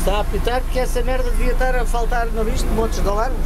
Está a apitar porque essa merda devia estar a faltar no visto, montes de alarmes.